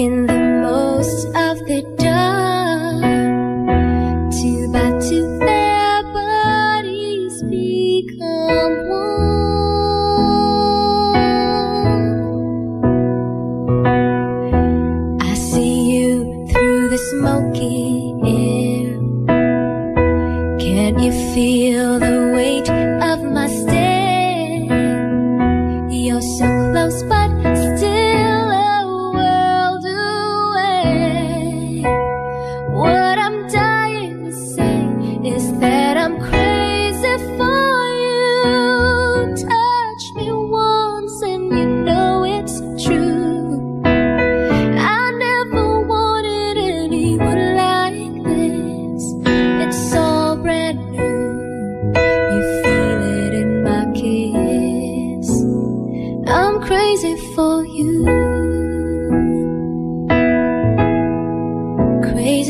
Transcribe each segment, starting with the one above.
making the most of the dark, Two by two, their bodies become one. I see you through the smoky air. Can you feel the weight?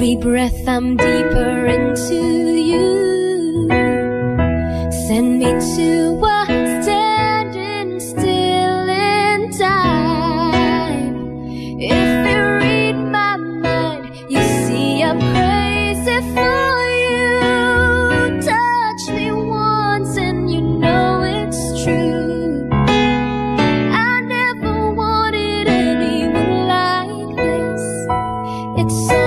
every breath I'm deeper into you. Send me to a standing still in time. If you read my mind You see I'm crazy for you Touch me once and you know it's true. I never wanted anyone like this. It's so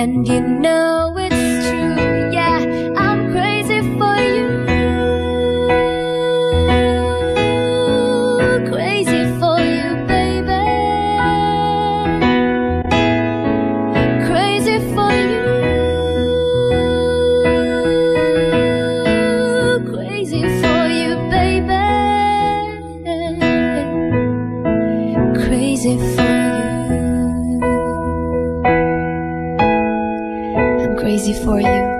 And you know it's true, yeah I'm crazy for you. Crazy for you, baby. Crazy for you. Crazy for you, baby. Crazy for you easy for you.